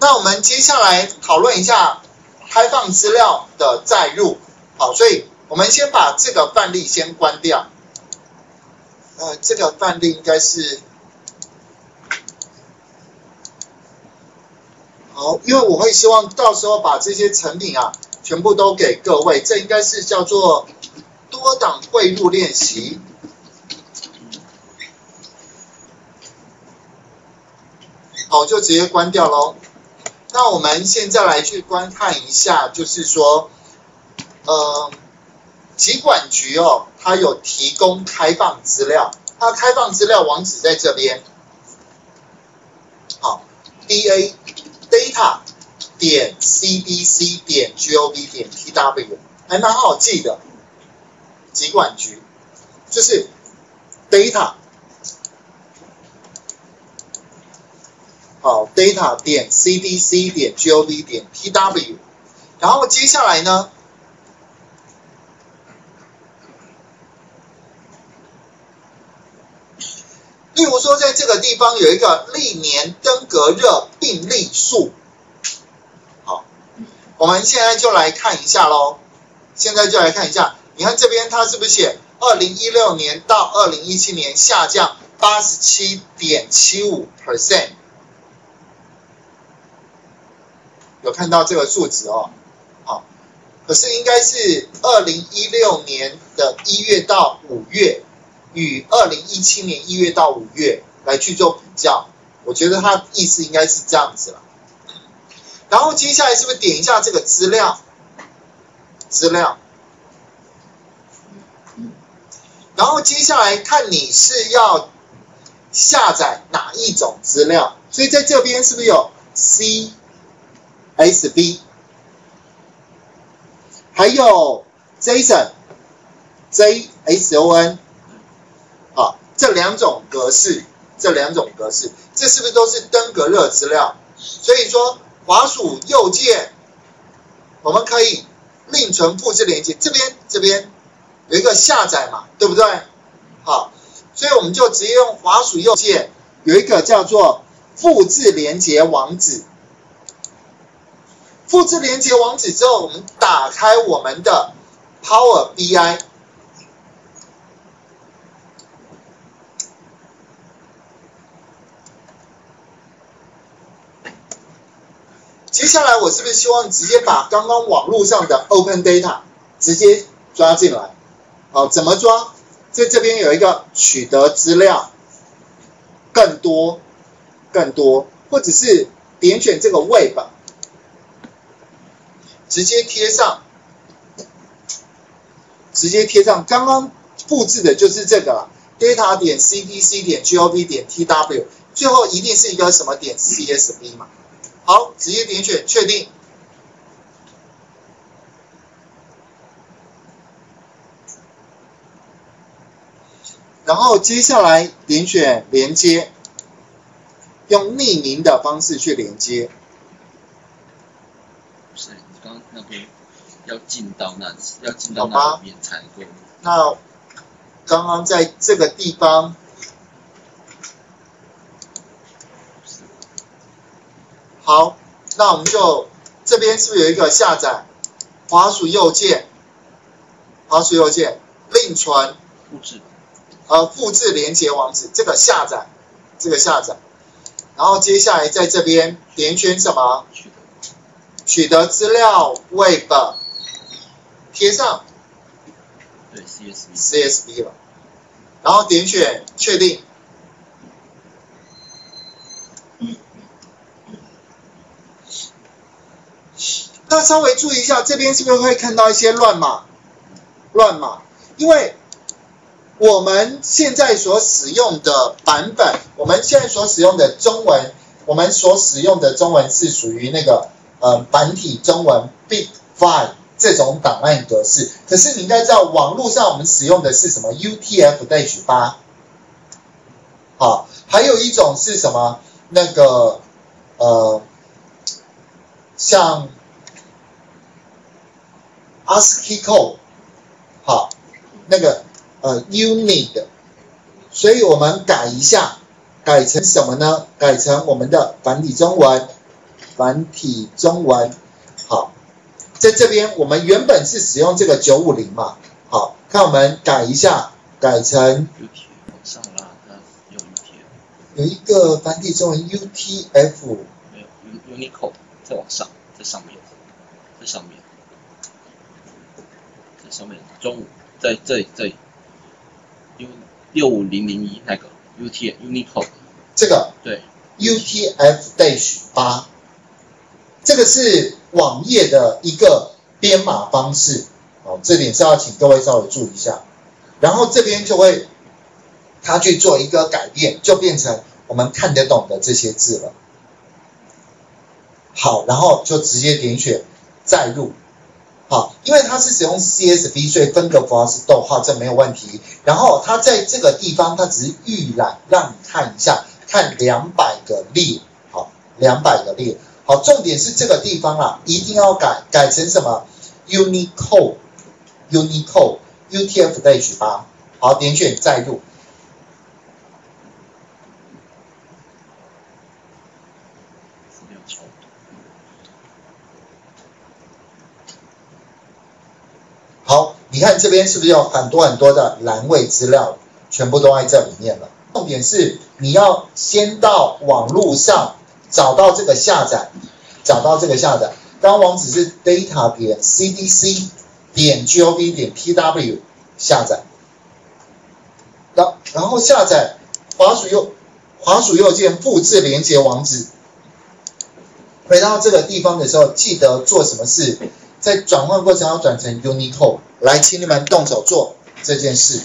那我们接下来讨论一下开放资料的载入。好，所以我们先把这个范例先关掉。呃，这个范例应该是好，因为我会希望到时候把这些成品啊全部都给各位。这应该是叫做多档汇入练习。好，就直接关掉喽。那我们现在来去观看一下，就是说，呃，疾管局哦，它有提供开放资料，它开放资料网址在这边。好，d a data 点 c b c 点 g o v 点 t w，还蛮好记的。疾管局就是 data。好，data 点 cdc 点 gov 点 tw，然后接下来呢，例如说在这个地方有一个历年登革热病例数，好，我们现在就来看一下喽，现在就来看一下，你看这边它是不是写二零一六年到二零一七年下降八十七点七五 percent。有看到这个数值哦，好，可是应该是二零一六年的一月到五月，与二零一七年一月到五月来去做比较，我觉得它意思应该是这样子了。然后接下来是不是点一下这个资料？资料，然后接下来看你是要下载哪一种资料，所以在这边是不是有 C？S B，还有 JSON，J S O N，啊，这两种格式，这两种格式，这是不是都是登革热资料？所以说，滑鼠右键，我们可以另存复制连接，这边这边有一个下载嘛，对不对？好，所以我们就直接用滑鼠右键，有一个叫做复制连接网址。复制连接网址之后，我们打开我们的 Power BI。接下来我是不是希望直接把刚刚网络上的 Open Data 直接抓进来？好，怎么抓？在这边有一个取得资料，更多，更多，或者是点选这个 Web。直接贴上，直接贴上，刚刚复制的就是这个了，data 点 cdc 点 gov 点 tw，最后一定是一个什么点 csv 嘛？好，直接点选确定，然后接下来点选连接，用匿名的方式去连接。那边要进到那，要进到那里面才够。那刚刚在这个地方，好，那我们就这边是不是有一个下载？滑鼠右键，滑鼠右键，另存，复制，呃，复制连接网址，这个下载，这个下载，然后接下来在这边点选什么？取得资料 Web 贴上，对 CSV CSV 了，然后点选确定。那稍微注意一下，这边是不是会看到一些乱码？乱码，因为我们现在所使用的版本，我们现在所使用的中文，我们所使用的中文是属于那个。呃，繁体中文 Big Five 这种档案格式，可是你应该知道，网络上我们使用的是什么 UTF-8，好，还有一种是什么？那个呃，像 ASCII code，好，那个呃 UNID，所以我们改一下，改成什么呢？改成我们的繁体中文。繁体中文。好，在这边我们原本是使用这个九五零嘛，好，看我们改一下，改成往上拉，它有 U T，有一个繁体中文 UTF，没有 Unicode 再往上，在上面，在上面，在上面中午在这里这里 U 六五零零一那个 U T Unicode 这个对 UTF dash 八，这个是网页的一个编码方式，哦，这点是要请各位稍微注意一下。然后这边就会它去做一个改变，就变成我们看得懂的这些字了。好，然后就直接点选载入。好，因为它是使用 CSV，所以分隔符号是逗号，这没有问题。然后它在这个地方，它只是预览，让你看一下，看两百个列，好，两百个列。好，重点是这个地方啊，一定要改，改成什么？Unicode，Unicode，UTF dash 八。好，点选载入。好，你看这边是不是有很多很多的栏位资料，全部都在这里面了？重点是你要先到网络上找到这个下载，找到这个下载。刚网址是 data 点 cdc 点 gov 点 tw 下载，然然后下载，滑鼠右滑鼠右键复制连接网址。回到这个地方的时候，记得做什么事？在转换过程要转成 Unicode，来，请你们动手做这件事。